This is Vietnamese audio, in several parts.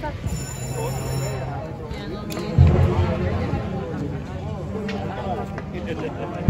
Thank dạ, you.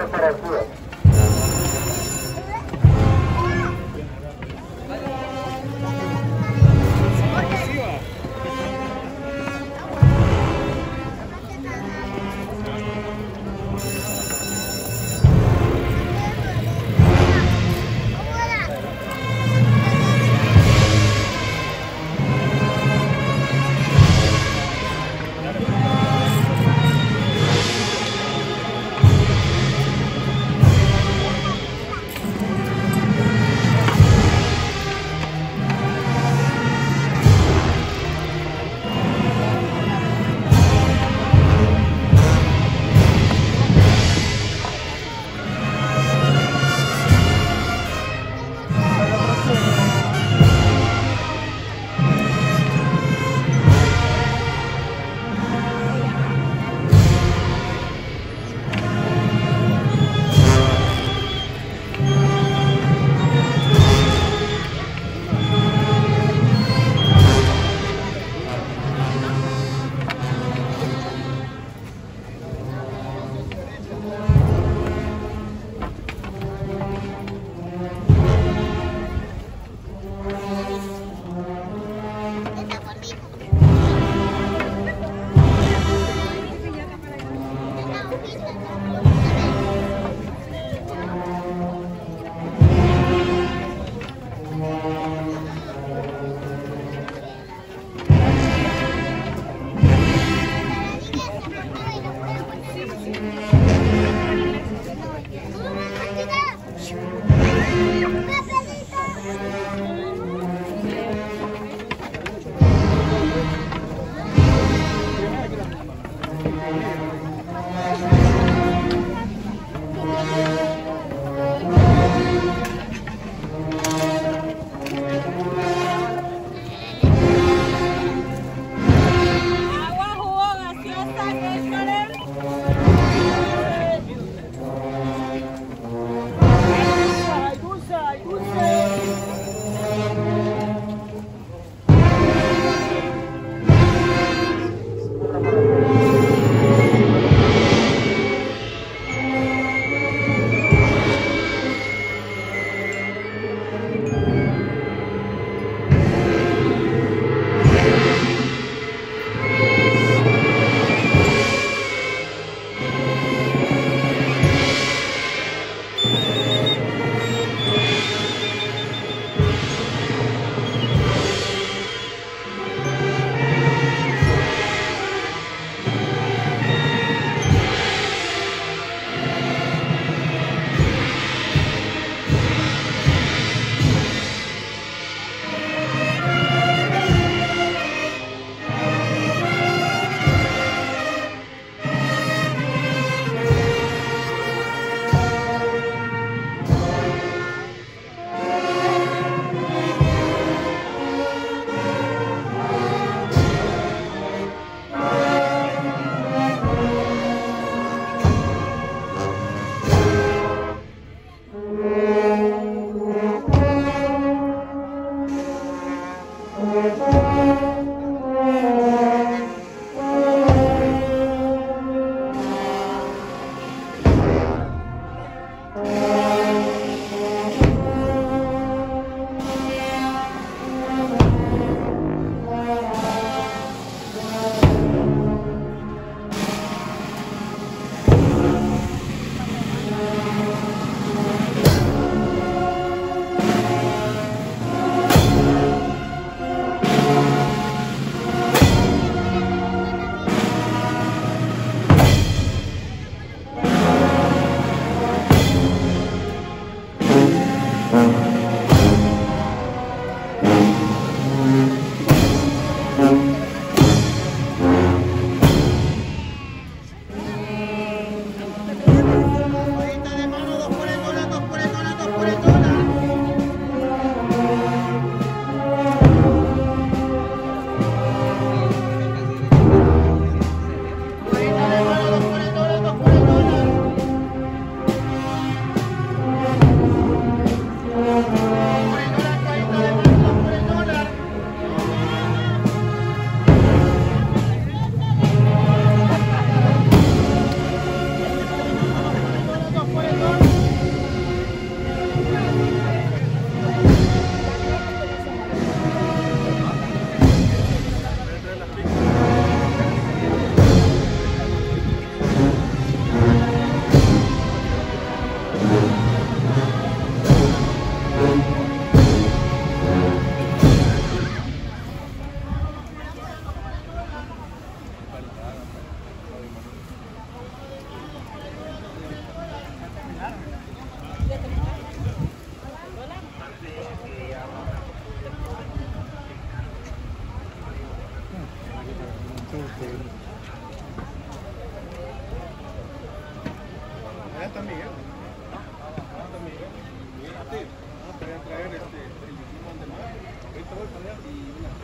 essa para a sua.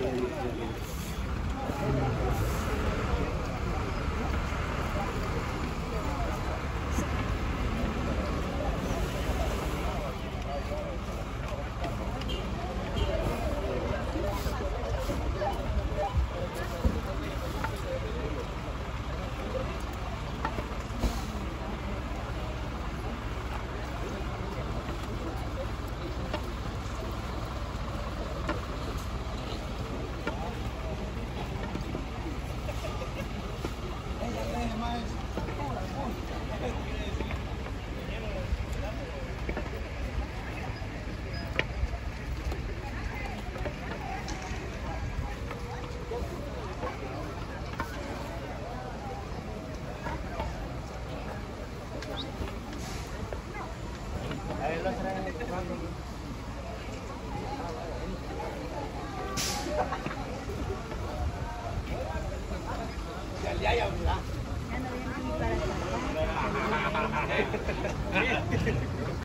Thank you.